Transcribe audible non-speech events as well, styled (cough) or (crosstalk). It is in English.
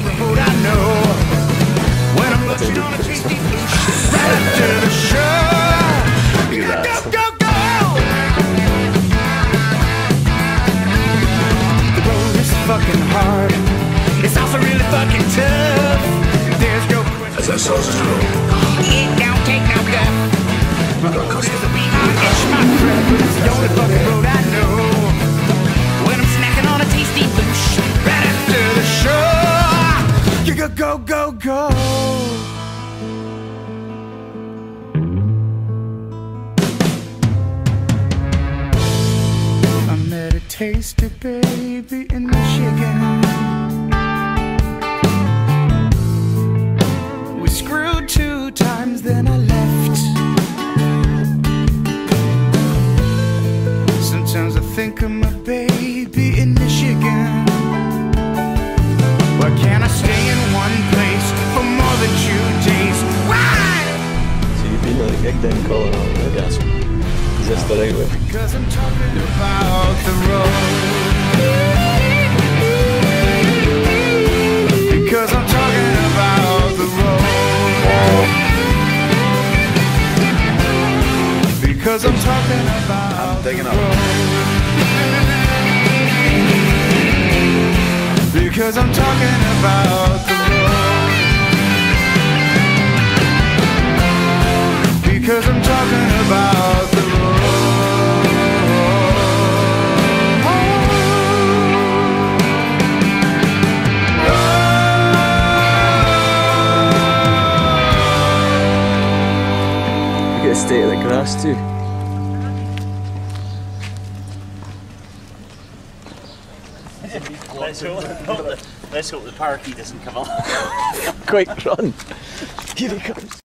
it's the only road I know. When I'm looking on a tasty blue shit right after the show. Look at Go, that. go, go! The road is fucking hard. It's also really fucking tough. There's no question. As I saw this road, go, go, go. I met a tasty baby in Michigan. We screwed two times, then I left. Sometimes I think of my baby in Michigan. Been at a gig down in Colorado, I guess. Is this the right way? Cause I'm talking about the road. Because I'm talking about the road. Because I'm talking about I'm digging the up. road. Because I'm talking about the road. State of the grass too. Let's hope, let's hope the parakeet doesn't come along. (laughs) Quick, run! Here he comes.